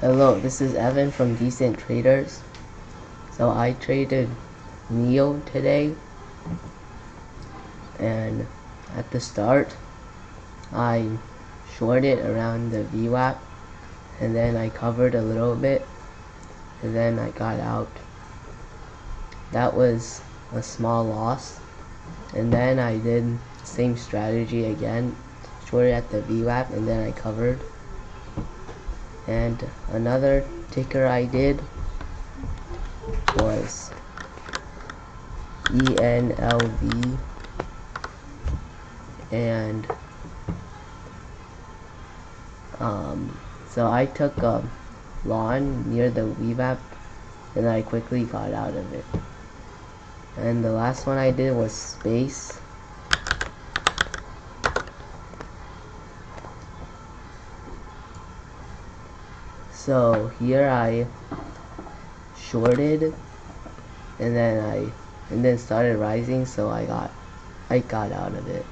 Hello, this is Evan from Decent Traders. So I traded NIO today, and at the start, I shorted around the VWAP, and then I covered a little bit, and then I got out. That was a small loss, and then I did same strategy again, shorted at the VWAP, and then I covered and another ticker I did was ENLV and um, so I took a lawn near the VWAP and I quickly got out of it. And the last one I did was space So here I shorted and then I and then started rising so I got I got out of it.